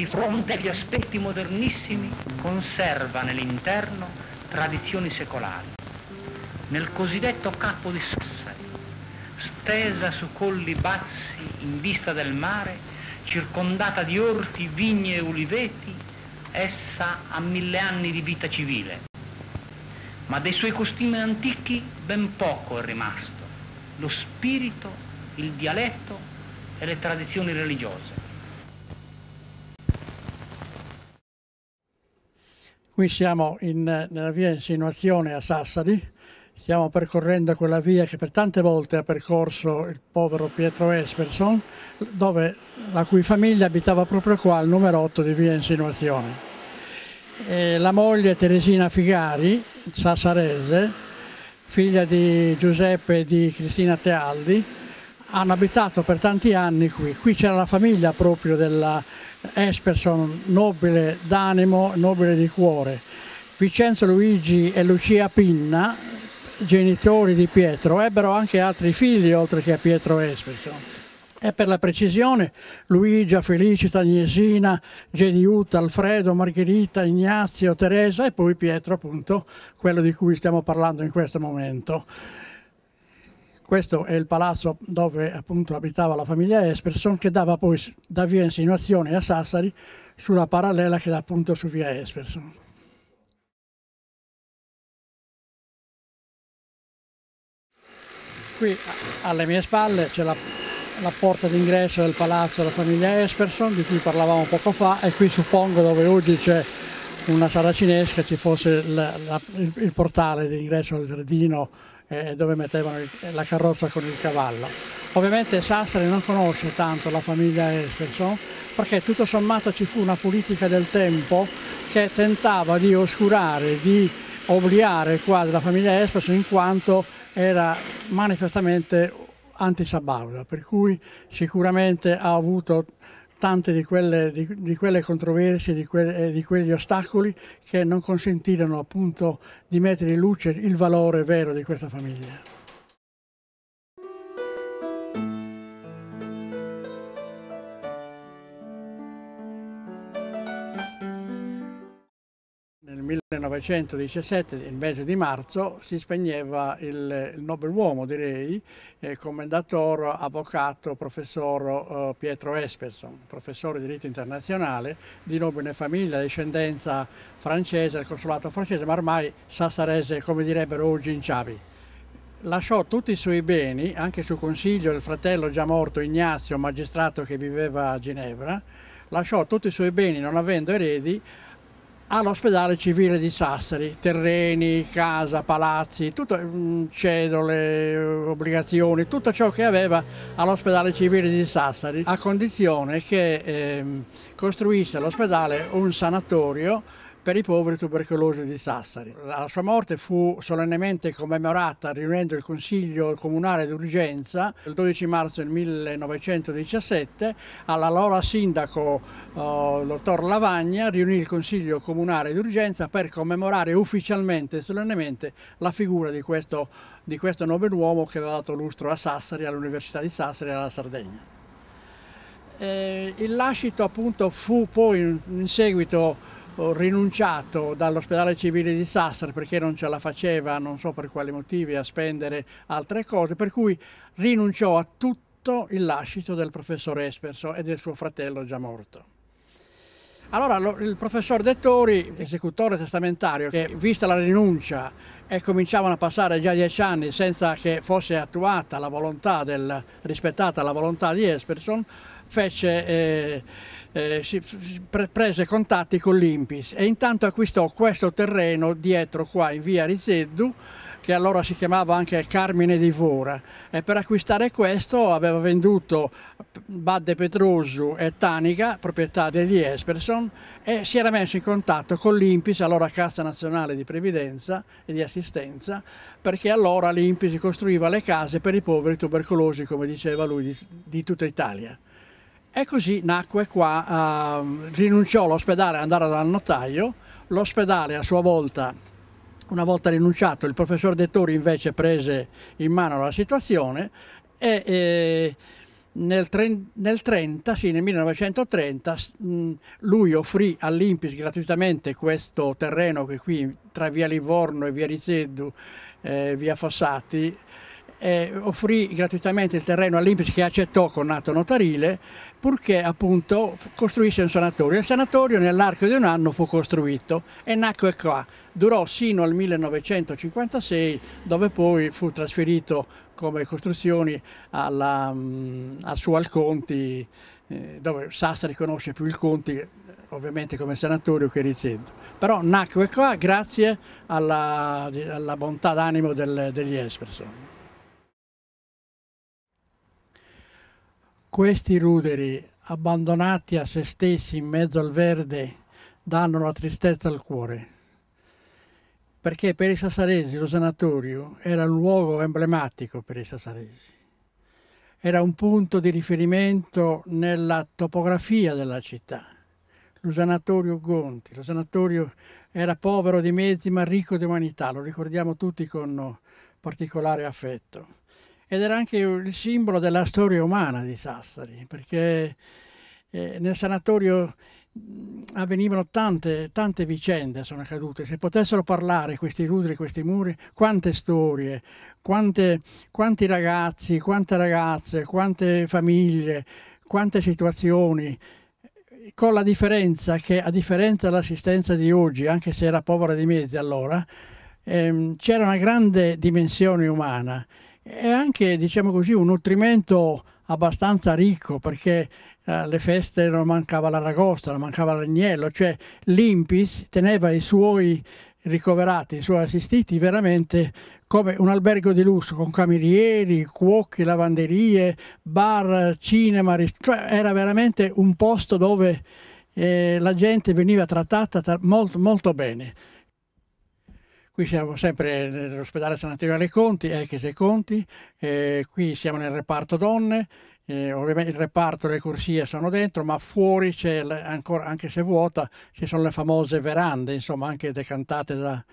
di fronte agli aspetti modernissimi, conserva nell'interno tradizioni secolari. Nel cosiddetto capo di Sassari, stesa su colli bassi in vista del mare, circondata di orti, vigne e uliveti, essa ha mille anni di vita civile. Ma dei suoi costumi antichi ben poco è rimasto. Lo spirito, il dialetto e le tradizioni religiose. Qui siamo in, nella via Insinuazione a Sassari, stiamo percorrendo quella via che per tante volte ha percorso il povero Pietro Esperson, dove, la cui famiglia abitava proprio qua, al numero 8 di via Insinuazione. E la moglie Teresina Figari, sassarese, figlia di Giuseppe e di Cristina Tealdi, hanno abitato per tanti anni qui. Qui c'era la famiglia proprio della Esperson, nobile d'animo, nobile di cuore. Vincenzo Luigi e Lucia Pinna, genitori di Pietro, ebbero anche altri figli oltre che a Pietro Esperson. E per la precisione Luigia, Felicita, Agnesina, Gediuta, Alfredo, Margherita, Ignazio, Teresa e poi Pietro appunto, quello di cui stiamo parlando in questo momento. Questo è il palazzo dove appunto abitava la famiglia Esperson che dava poi da via Insinuazione a Sassari sulla parallela che dà appunto su via Esperson. Qui alle mie spalle c'è la, la porta d'ingresso del palazzo della famiglia Esperson di cui parlavamo poco fa e qui suppongo dove oggi c'è una saracinesca ci fosse il, il portale d'ingresso al giardino eh, dove mettevano la carrozza con il cavallo. Ovviamente Sassari non conosce tanto la famiglia Esperson perché tutto sommato ci fu una politica del tempo che tentava di oscurare, di obliare quadro della famiglia Esperson in quanto era manifestamente antisabauda, per cui sicuramente ha avuto tante di quelle, di, di quelle controversie, di, que, di, quegli ostacoli che non consentirono appunto di mettere in luce il valore vero di questa famiglia. 1917, il mese di marzo, si spegneva il, il nobeluomo, direi, eh, commendatore, avvocato, professor eh, Pietro Esperson, professore di diritto internazionale, di nobile famiglia, discendenza francese, del consolato francese, ma ormai sassarese, come direbbero oggi in Ciavi. Lasciò tutti i suoi beni, anche su consiglio del fratello già morto Ignazio, magistrato che viveva a Ginevra, lasciò tutti i suoi beni non avendo eredi all'ospedale civile di Sassari, terreni, casa, palazzi, tutto, mm, cedole, obbligazioni, tutto ciò che aveva all'ospedale civile di Sassari, a condizione che eh, costruisse all'ospedale un sanatorio per i poveri tubercolosi di Sassari. La sua morte fu solennemente commemorata riunendo il Consiglio Comunale d'Urgenza il 12 marzo del 1917. All'allora sindaco uh, dottor Lavagna riunì il Consiglio Comunale d'Urgenza per commemorare ufficialmente e solennemente la figura di questo, di questo nobeluomo che aveva dato lustro a Sassari, all'Università di Sassari e alla Sardegna. Eh, il lascito appunto fu poi in, in seguito rinunciato dall'ospedale civile di Sassari perché non ce la faceva, non so per quali motivi, a spendere altre cose, per cui rinunciò a tutto il lascito del professor Esperso e del suo fratello già morto. Allora il professor Dettori, esecutore testamentario, che vista la rinuncia e cominciavano a passare già dieci anni senza che fosse attuata la volontà del, rispettata la volontà di Esperson, fece eh, eh, pre prese contatti con l'Impis e intanto acquistò questo terreno dietro qua in via Rizeddu che allora si chiamava anche Carmine di Vora e per acquistare questo aveva venduto Badde Petrosu e Tanica, proprietà degli Esperson e si era messo in contatto con l'Impis, allora Cassa Nazionale di Previdenza e di Assistenza, perché allora l'Impis costruiva le case per i poveri tubercolosi, come diceva lui, di, di tutta Italia. E così nacque qua, uh, rinunciò all'ospedale ad andare dal notaio, l'ospedale a sua volta, una volta rinunciato, il professor Dettori invece prese in mano la situazione e, e nel, nel, 30, sì, nel 1930 lui offrì all'Impis gratuitamente questo terreno che qui tra via Livorno e via Rizeddu, eh, via Fossati, eh, offrì gratuitamente il terreno all'Impis che accettò con atto notarile purché appunto costruisse un sanatorio. Il sanatorio nell'arco di un anno fu costruito e nacque qua. Durò sino al 1956 dove poi fu trasferito come costruzioni alla, mm, al suo Alconti eh, dove Sassari conosce più il Conti ovviamente come sanatorio che Rizzetto. Però nacque qua grazie alla, alla bontà d'animo degli Esperson. Questi ruderi, abbandonati a se stessi in mezzo al verde, danno la tristezza al cuore. Perché per i sassaresi lo sanatorio era un luogo emblematico per i sassaresi. Era un punto di riferimento nella topografia della città. Lo sanatorio Gonti, lo sanatorio era povero di mezzi ma ricco di umanità, lo ricordiamo tutti con particolare affetto ed era anche il simbolo della storia umana di Sassari, perché eh, nel sanatorio avvenivano tante, tante vicende sono accadute, se potessero parlare questi rudri, questi muri, quante storie, quante, quanti ragazzi, quante ragazze, quante famiglie, quante situazioni, con la differenza che a differenza dell'assistenza di oggi, anche se era povera di mezzi allora, ehm, c'era una grande dimensione umana e anche, diciamo così, un nutrimento abbastanza ricco perché eh, alle feste non mancava l'aragosta, non mancava l'agnello, cioè l'Impis teneva i suoi ricoverati, i suoi assistiti veramente come un albergo di lusso con camerieri, cuochi, lavanderie, bar, cinema, cioè era veramente un posto dove eh, la gente veniva trattata tra molto, molto bene. Qui siamo sempre nell'ospedale Sanatorio alle Conti, Echese Conti, eh, qui siamo nel reparto donne, eh, ovviamente il reparto e le corsie sono dentro, ma fuori c'è, ancora, anche se vuota, ci sono le famose verande, insomma anche decantate da,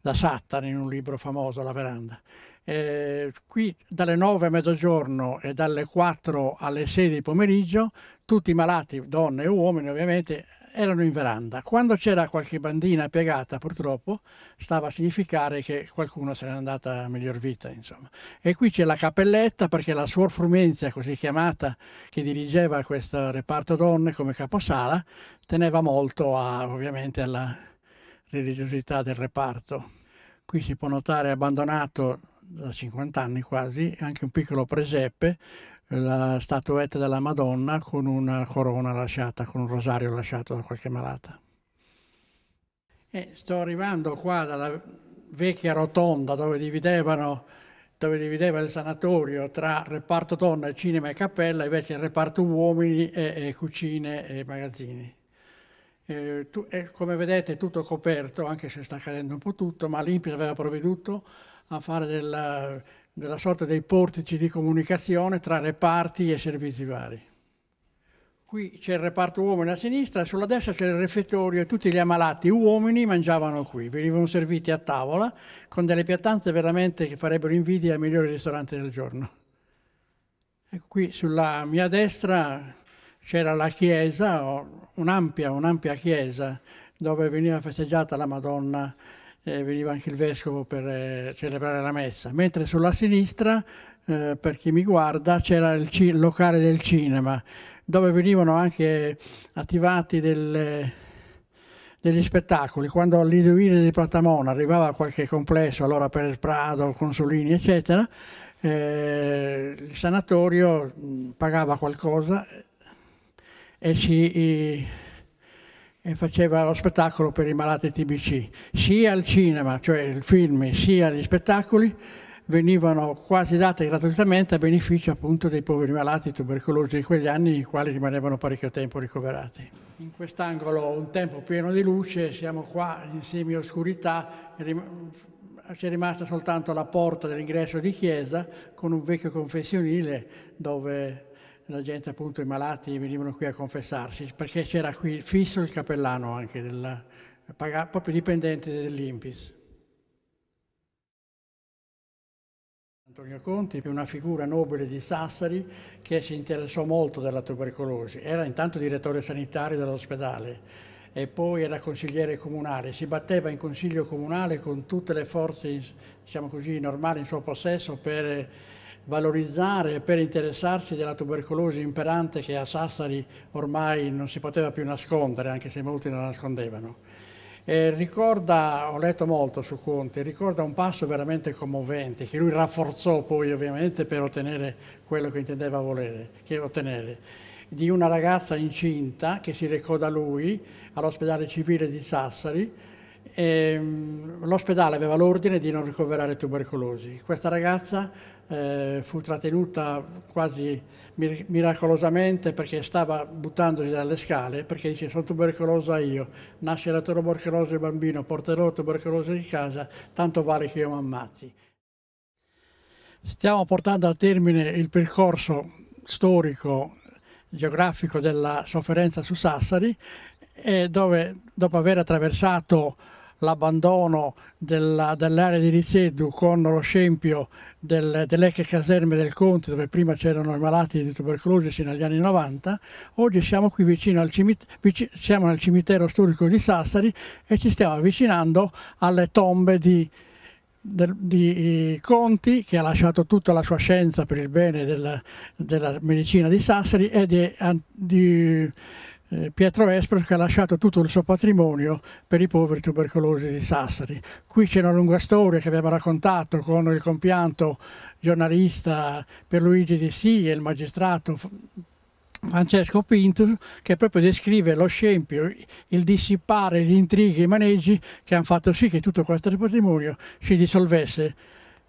da Sattan in un libro famoso, La veranda. Eh, qui dalle 9 a mezzogiorno e dalle 4 alle 6 di pomeriggio tutti i malati, donne e uomini ovviamente, erano in veranda. Quando c'era qualche bandina piegata, purtroppo, stava a significare che qualcuno se n'è andata a miglior vita, insomma. E qui c'è la cappelletta, perché la suor Frumenzia, così chiamata, che dirigeva questo reparto donne come caposala, teneva molto a, ovviamente alla religiosità del reparto. Qui si può notare abbandonato da 50 anni quasi anche un piccolo presepe la statuetta della Madonna con una corona lasciata, con un rosario lasciato da qualche malata. E sto arrivando qua dalla vecchia rotonda dove dividevano dove divideva il sanatorio tra reparto donna, cinema e cappella, invece il reparto uomini e, e cucine e magazzini. Eh, tu, eh, come vedete è tutto coperto, anche se sta cadendo un po' tutto, ma l'Impis aveva provveduto a fare della, della sorta dei portici di comunicazione tra reparti e servizi vari. Qui c'è il reparto uomini a sinistra, sulla destra c'è il refettorio e tutti gli ammalati uomini mangiavano qui, venivano serviti a tavola con delle piattanze veramente che farebbero invidia ai migliori ristoranti del giorno. E qui sulla mia destra c'era la chiesa, un'ampia, un'ampia chiesa dove veniva festeggiata la Madonna eh, veniva anche il vescovo per eh, celebrare la messa, mentre sulla sinistra, eh, per chi mi guarda, c'era il, il, locale del cinema, dove venivano anche attivati delle, degli spettacoli. Quando all'Iduire di Platamona arrivava qualche complesso, allora per il Prado, Consolini, eccetera, eh, il sanatorio pagava qualcosa e ci e faceva lo spettacolo per i malati TBC. Sia il cinema, cioè il film, sia gli spettacoli venivano quasi dati gratuitamente a beneficio appunto dei poveri malati tubercolosi di quegli anni, i quali rimanevano parecchio tempo ricoverati. In quest'angolo un tempo pieno di luce, siamo qua in semi-oscurità, c'è rimasta soltanto la porta dell'ingresso di chiesa con un vecchio confessionile dove la gente appunto i malati venivano qui a confessarsi perché c'era qui fisso il cappellano anche della, proprio dipendente dell'Impis. Antonio Conti è una figura nobile di Sassari che si interessò molto della tubercolosi. Era intanto direttore sanitario dell'ospedale e poi era consigliere comunale. Si batteva in consiglio comunale con tutte le forze diciamo così, normali in suo possesso per valorizzare e per interessarsi della tubercolosi imperante che a Sassari ormai non si poteva più nascondere, anche se molti la nascondevano. E ricorda, ho letto molto su Conte, ricorda un passo veramente commovente che lui rafforzò poi ovviamente per ottenere quello che intendeva volere, che ottenere, di una ragazza incinta che si recò da lui all'ospedale civile di Sassari l'ospedale aveva l'ordine di non ricoverare tubercolosi. Questa ragazza eh, fu trattenuta quasi mir miracolosamente perché stava buttandosi dalle scale perché dice sono tubercolosa io, nasce la tubercolosi il bambino, porterò tubercolosi di casa, tanto vale che io mi ammazzi. Stiamo portando a termine il percorso storico geografico della sofferenza su Sassari dove dopo aver attraversato l'abbandono dell'area di Rizedu con lo scempio del, delle caserme del Conte dove prima c'erano i malati di tubercolosi fino agli anni 90, oggi siamo qui vicino al cimitero, siamo nel cimitero storico di Sassari e ci stiamo avvicinando alle tombe di, del, di Conti che ha lasciato tutta la sua scienza per il bene della, della medicina di Sassari e di, di eh, Pietro Espero che ha lasciato tutto il suo patrimonio per i poveri tubercolosi di Sassari. Qui c'è una lunga storia che abbiamo raccontato con il compianto giornalista Pierluigi Di Sì e il magistrato Francesco Pinto che proprio descrive lo scempio, il dissipare gli intrighi i maneggi che hanno fatto sì che tutto questo patrimonio si dissolvesse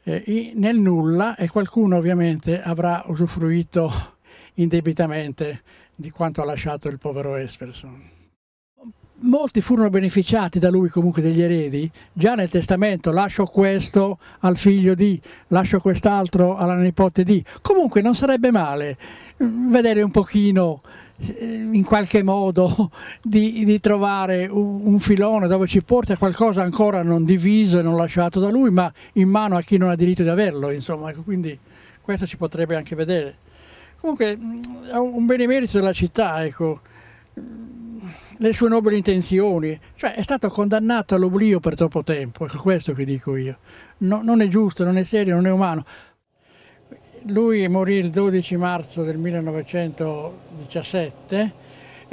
eh, nel nulla e qualcuno ovviamente avrà usufruito indebitamente di quanto ha lasciato il povero Esperson. Molti furono beneficiati da lui comunque degli eredi, già nel testamento lascio questo al figlio di, lascio quest'altro alla nipote di. Comunque non sarebbe male mm, vedere un pochino eh, in qualche modo di, di trovare un, un, filone dove ci porta qualcosa ancora non diviso e non lasciato da lui, ma in mano a chi non ha diritto di averlo, insomma, ecco, quindi questo si potrebbe anche vedere. Comunque ha un benemerito della città, ecco, le sue nobili intenzioni, cioè è stato condannato all'oblio per troppo tempo, ecco questo che dico io. No, non è giusto, non è serio, non è umano. Lui morì il 12 marzo del 1917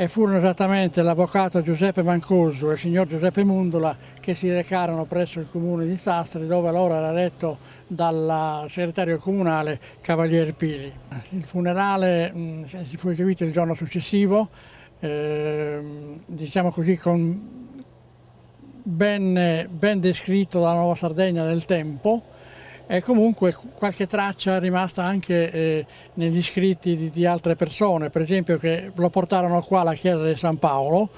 e furono esattamente l'avvocato Giuseppe Mancoso e il signor Giuseppe Mundola che si recarono presso il comune di Sassari dove allora era retto dal segretario comunale Cavalier Pili. Il funerale mh, si fu eseguito il giorno successivo, eh, diciamo così con ben, ben descritto dalla Nuova Sardegna del tempo, e comunque qualche traccia è rimasta anche eh, negli scritti di, di, altre persone, per esempio che lo portarono qua alla chiesa di San Paolo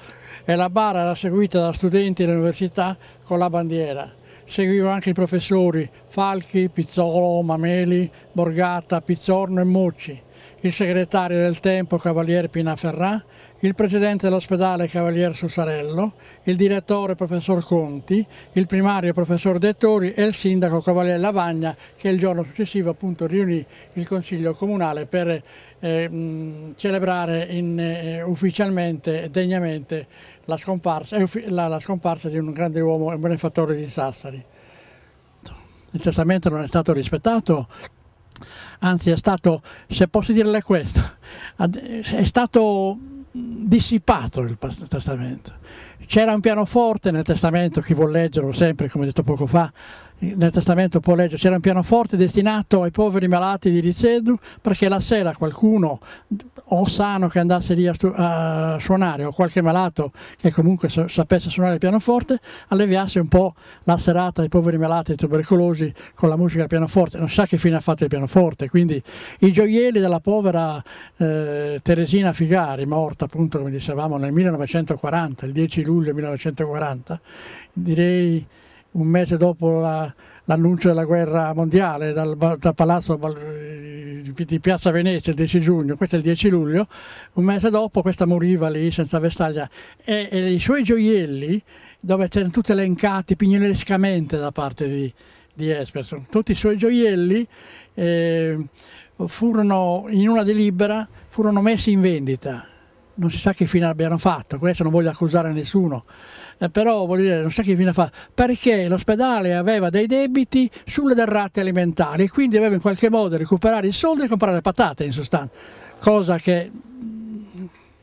e la bara era seguita da studenti dell'università con la bandiera. Seguivano anche i professori Falchi, Pizzolo, Mameli, Borgata, Pizzorno e Mucci, il segretario del tempo Cavaliere Pinaferrà il presidente dell'ospedale Cavalier Sussarello, il direttore professor Conti, il primario professor Dettori e il sindaco Cavalier Lavagna che il giorno successivo appunto riunì il consiglio comunale per eh, mh, celebrare in, eh, ufficialmente e degnamente la scomparsa, eh, la, la scomparsa di un grande uomo e benefattore di Sassari. Il testamento non è stato rispettato, anzi è stato, se posso dirle questo, è stato dissipato il testamento. C'era un pianoforte nel testamento, chi vuol leggerlo sempre, come detto poco fa, nel testamento può leggere, c'era un pianoforte destinato ai poveri malati di Rizedu perché la sera qualcuno o sano che andasse lì a, a suonare o qualche malato che comunque sapesse suonare il pianoforte alleviasse un po' la serata ai poveri malati tubercolosi con la musica del pianoforte. Non sa che fine ha fatto il pianoforte, quindi i gioielli della povera eh, Teresina Figari, morta appunto come dicevamo nel 1940, il 10 luglio 1940, direi un mese dopo la, l'annuncio della guerra mondiale dal, dal palazzo di Piazza Venezia il 10 giugno, questo è il 10 luglio, un mese dopo questa moriva lì senza vestaglia e, e i suoi gioielli dove c'erano tutti elencati pignolescamente da parte di, di Esperson. Tutti i suoi gioielli eh, furono in una delibera, furono messi in vendita. Non si sa che fine abbiano fatto, questo non voglio accusare nessuno, eh, però voglio dire, non so che fine ha fatto, perché l'ospedale aveva dei debiti sulle derrate alimentari e quindi aveva in qualche modo recuperare i soldi e comprare patate in sostanza, cosa che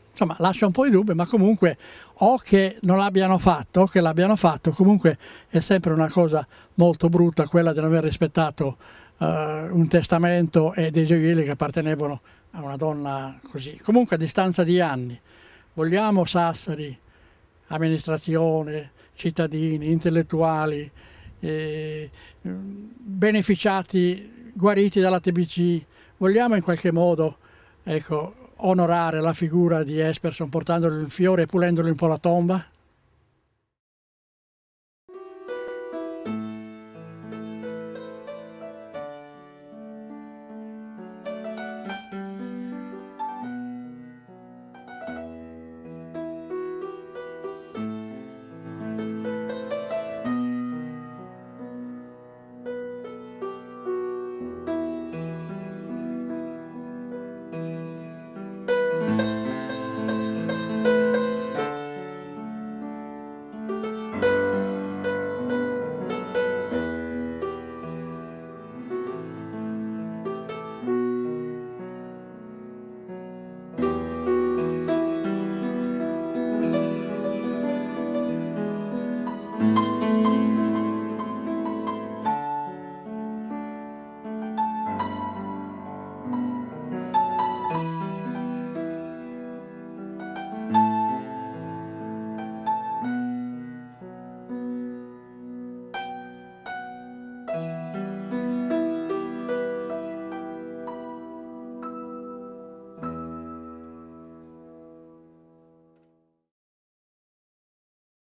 insomma lascia un po' di dubbio, ma comunque o che non l'abbiano fatto o che l'abbiano fatto, comunque è sempre una cosa molto brutta quella di non aver rispettato uh, un testamento e dei gioielli che appartenevano a una donna così. Comunque a distanza di anni, vogliamo Sassari, amministrazione, cittadini, intellettuali, eh, beneficiati, guariti dalla TBC, vogliamo in qualche modo ecco, onorare la figura di Esperson portandogli il fiore e pulendogli un po' la tomba?